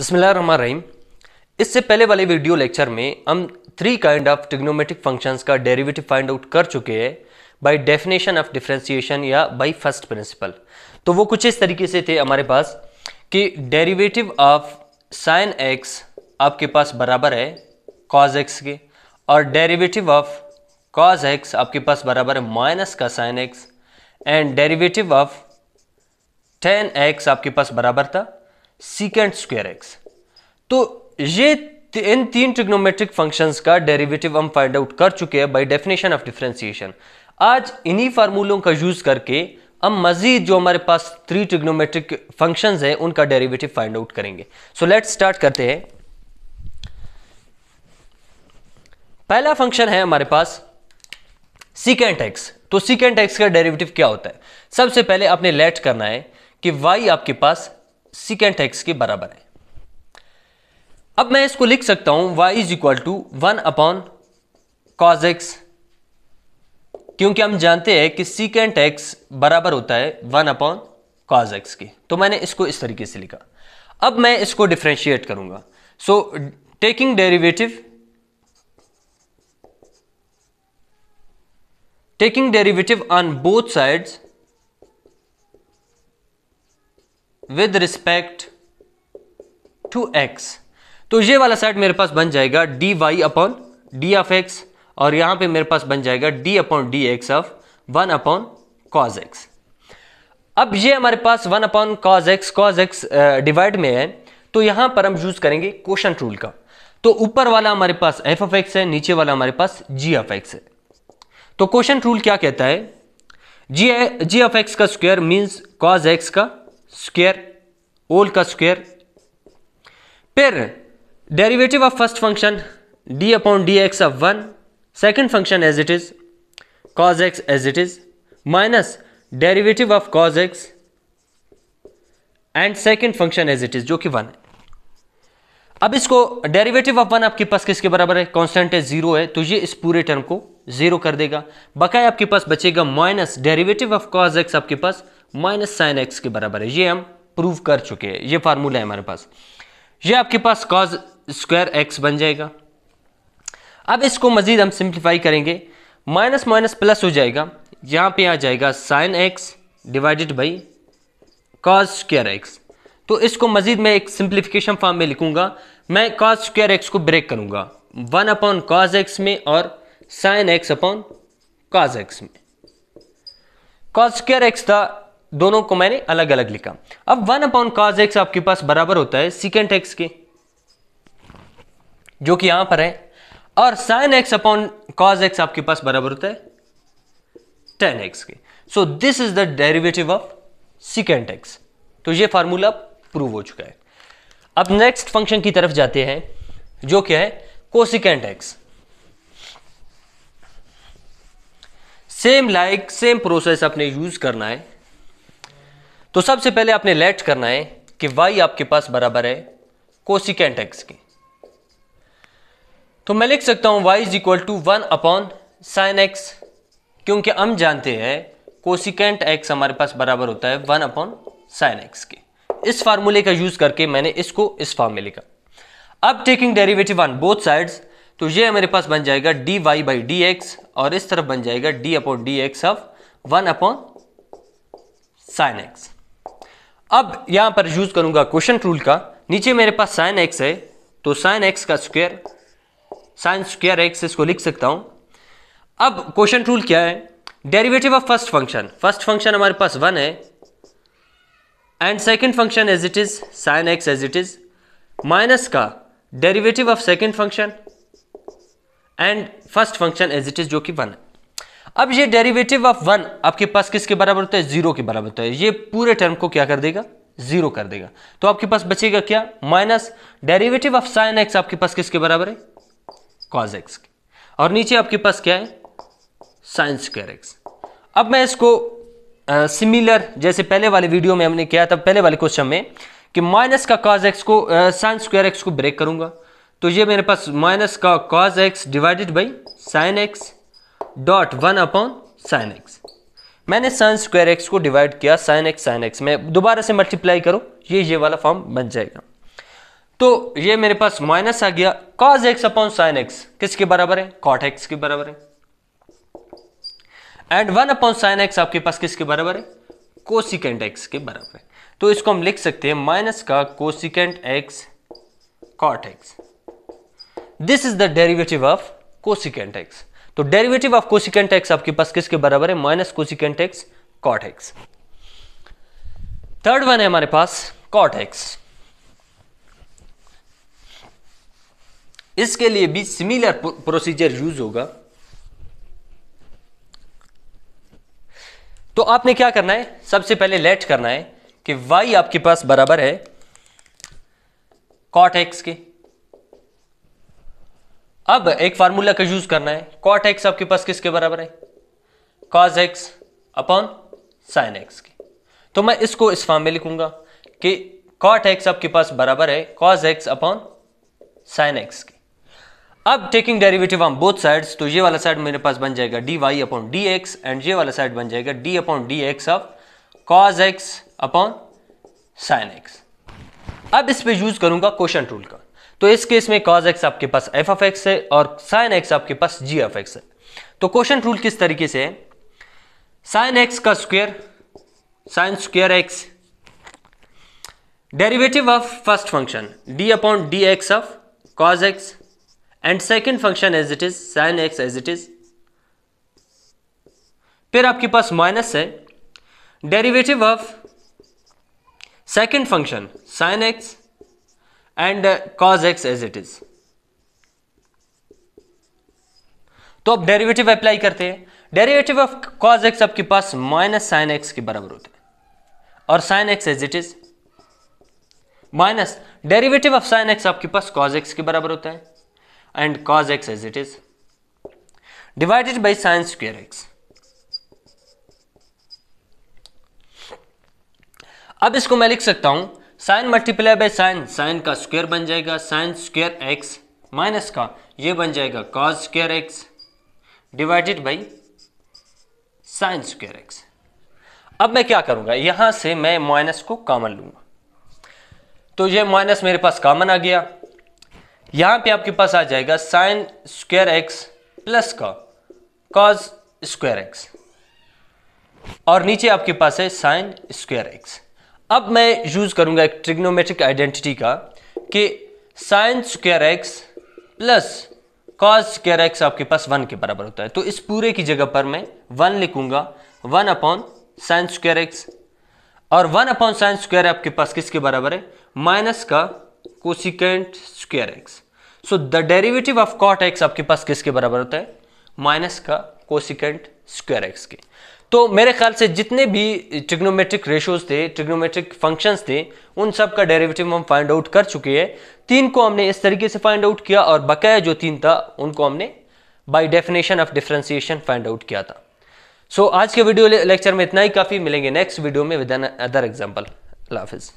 रहीम इससे पहले वाले वीडियो लेक्चर में हम three kind of trigonometric functions का डेरिवेटिव फाइंड आउट कर चुके हैं बाय डेफिनेशन ऑफ़ डिफरेंशिएशन या बाय फ़र्स्ट प्रिंसिपल तो वो कुछ इस तरीके से थे हमारे पास कि डेरिवेटिव ऑफ़ साइन एक्स आपके पास बराबर है कॉज एक्स के, और डेरिवेटिव ऑफ़ कॉज एक्स आपके पास बराबर है माइनस का sine x and derivative of tan x आपके पास बराबर था। सीकेंड स्क्वायर एक्स तो ये इन तीन ट्रिग्नोमेट्रिक फ़ंक्शंस का डेरिवेटिव हम फाइंड आउट कर चुके हैं बाय डेफिनेशन ऑफ़ डिफरेंशिएशन आज इन्हीं फार्मूलों का यूज़ करके हम मजीद जो हमारे पास थ्री ट्रिग्नोमेट्रिक फ़ंक्शंस है, उनका डेरिवेटिव फाइंड आउट करेंगे. सो लेट्स स्टार्ट करते हैं. पहला फ़ंक्शन है हमारे पास सीकेंट एक्स तो सीकेंट एक्स का डेरिवेटिव क्या होता है? सबसे पहले आपने लेट करना है कि वाई आपके पास सिकेंट एक्स के बराबर है। अब मैं इसको लिख सकता हूँ, y is equal to one upon cos x क्योंकि हम जानते हैं कि सीकेंट एक्स बराबर होता है वन अपॉन कॉज एक्स के। तो मैंने इसको इस तरीके से लिखा। अब मैं इसको डिफ्रेंशिएट करूँगा। So taking derivative taking derivative on both sides with respect to x तो ये वाला साइड मेरे पास बन जाएगा d y upon d of x और यहाँ पे मेरे पास बन जाएगा d upon d x of one upon cos x अब ये हमारे पास one upon cos x cos x divide में है तो यहाँ पर हम यूज़ करेंगे क्वेश्चन रूल का। तो ऊपर वाला हमारे पास एफ़ ऑफ़ एक्स है, नीचे वाला हमारे पास जी ऑफ़ एक्स है। तो क्वेश्चन रूल क्या कहता है? जी जी ऑफ़ एक्स का स्क्वायर मीन्स कॉज एक्स का स्क्वेयर ओल का स्क्वेयर फिर derivative of first function d upon d x of one second function as it is cos x as it is minus derivative of cos x and second function as it is जो कि one है. अब इसको derivative of one आपके पास किसके बराबर है? कांस्टेंट है ज़ीरो है तो ये इस पूरे टर्म को ज़ीरो कर देगा. बकाया आपके पास बचेगा minus derivative of cos x आपके पास माइनस साइन एक्स के बराबर है। ये हम प्रूव कर चुके हैं। ये फार्मूला है हमारे पास। ये आपके पास कॉज स्क्वायर एक्स बन जाएगा। अब इसको मजीद हम सिंप्लीफाई करेंगे। माइनस माइनस प्लस हो जाएगा। यहाँ पे आ जाएगा sine x divided by cos square x तो इसको मजीद मैं एक सिंप्लीफिकेशन फॉर्म में लिखूँगा। मैं कॉज स्क्वायर एक्स को ब्रेक करूँगा। वन अपॉन कॉज एक्स में और sine x upon cos x में। कॉज स्क्वायर एक्स था दोनों को मैंने अलग अलग लिखा। अब वन अपॉन कॉज एक्स आपके पास बराबर होता है सिकेंट एक्स के, जो कि यहाँ पर है। और sine x upon cos x आपके पास बराबर होता है टेन एक्स के। So this is the derivative of secant x तो ये फार्मूला प्रूव हो चुका है। अब नेक्स्ट फ़ंक्शन की तरफ़ जाते हैं, जो क्या है? Cosecant x same like same process आपने यूज़ करना है। तो सबसे पहले आपने लेट करना है कि y आपके पास बराबर है कोसिकेंट एक्स की। तो मैं लिख सकता हूँ y is equal to one upon sine x क्योंकि हम जानते हैं कोसिकेंट एक्स हमारे पास बराबर होता है वन अपॉन साइन एक्स के। इस फार्मूले का यूज़ करके मैंने इसको इस फॉर्म में लिखा। अब taking derivative on both sides तो ये हमारे पास बन जाएगा d y by d x और इस तरफ़ बन जाएगा d upon d x of one upon sine x अब यहाँ पर यूज़ करूँगा क्वेश्चन रूल का। नीचे मेरे पास साइन एक्स है तो साइन एक्स का स्क्वायर साइन स्क्वायर एक्स इसको लिख सकता हूँ। अब क्वेश्चन रूल क्या है? Derivative of first function first function हमारे पास वन है and second function as it is sine x as it is minus का derivative of second function and first function as it is जो कि one है। अब ये डेरिवेटिव ऑफ़ वन आपके पास किसके बराबर होता है? ज़ीरो के बराबर होता है। ये पूरे टर्म को क्या कर देगा? ज़ीरो कर देगा। तो आपके पास बचेगा क्या? Minus derivative of sine x आपके पास किसके बराबर है? कॉज एक्स और नीचे आपके पास क्या है? साइन स्क्वायर एक्स अब मैं इसको सिमिलर जैसे पहले वाले वीडियो में हमने किया था, पहले वाले क्वेश्चन में, कि माइनस का कॉज एक्स को साइन स्क्वायर एक्स को ब्रेक करूँगा। तो ये मेरे पास माइनस का cos x divided by sine x dot one upon sine x मैंने साइन स्क्वायर एक्स को डिवाइड किया साइन एक्स साइन एक्स में। दोबारा से मल्टीप्लाई करो, ये ये वाला फॉर्म बन जाएगा। तो ये मेरे पास माइनस आ गया। Cos x upon sine x किसके बराबर है? कॉट एक्स के बराबर है। And one upon sine x आपके पास किसके बराबर है? कोसिकेंट एक्स के बराबर है। तो इसको हम लिख सकते हैं माइनस का cosecant x cot x this is the derivative of cosecant x तो डेरिवेटिव ऑफ़ कोसिकेंट एक्स आपके पास किसके बराबर है? Minus cosecant x cot x third one है हमारे पास कॉट एक्स इसके लिए भी सिमिलर प्रोसीजर यूज़ होगा। तो आपने क्या करना है? सबसे पहले लेट करना है कि y आपके पास बराबर है कॉट एक्स के। अब एक फार्मूला का यूज़ करना है। कॉट एक्स आपके पास किसके बराबर है? Cos x upon sine x के। तो मैं इसको इस फॉर्म में लिखूँगा कि कॉट एक्स आपके पास बराबर है cos x upon sine x की। अब taking derivative on both sides तो ये वाला साइड मेरे पास बन जाएगा d y upon d x and ये वाला साइड बन जाएगा d upon d x of cos x upon sine x अब इस पे यूज़ करूँगा क्वेश्चन रूल का। तो इस केस में कॉज एक्स आपके पास एफ़ ऑफ़ एक्स है और साइन एक्स आपके पास जी ऑफ़ एक्स है। तो क्वेश्चन रूल किस तरीके से है? साइन एक्स का square sine square x derivative of first function d upon d x of cos x and second function as it is sine x as it is फिर आपके पास माइनस है derivative of second function sine x and cos x as it is तो अब derivative apply करते हैं। Derivative of cos x आपके पास माइनस साइन एक्स के बराबर होते हैं। और sine x as it is minus derivative of sine x आपके पास कॉज एक्स के बराबर होता है। And cos x as it is divided by sine square x अब इसको मैं लिख सकता हूँ। Sine multiply by sine sine का स्क्वायर बन जाएगा, साइन स्क्वायर एक्स माइनस का, ये बन जाएगा cos square x divided by sine square x अब मैं क्या करूँगा? यहाँ से मैं माइनस को कॉमन लूँगा। तो ये माइनस मेरे पास कॉमन आ गया। यहाँ पे आपके पास आ जाएगा साइन स्क्वायर एक्स प्लस का कॉज स्क्वायर एक्स और नीचे आपके पास है साइन स्क्वायर एक्स अब मैं यूज़ करूँगा एक ट्रिग्नोमेट्रिक आइडेंटिटी का कि sine square x plus cos square x आपके पास वन के बराबर होता है। तो इस पूरे की जगह पर मैं वन लिखूँगा। One upon sine square x और वन अपॉन साइन स्क्वायर आपके पास किसके बराबर है? माइनस का cosecant square x so the derivative of cot x आपके पास किसके बराबर होता है? माइनस का कोसिकेंट स्क्वायर एक्स के। तो मेरे ख्याल से जितने भी ट्रिग्नोमेट्रिक रेशोज थे ट्रिग्नोमेट्रिक फ़ंक्शंस थे उन सब का डेरिवेटिव हम फाइंड आउट कर चुके हैं। तीन को हमने इस तरीके से फाइंड आउट किया और बकाया जो तीन था उनको हमने by definition of differentiation find out किया था। सो so, आज के वीडियो लेक्चर में इतना ही काफ़ी। मिलेंगे नेक्स्ट वीडियो में विद अदर एग्ज़ाम्पल हाफिज़।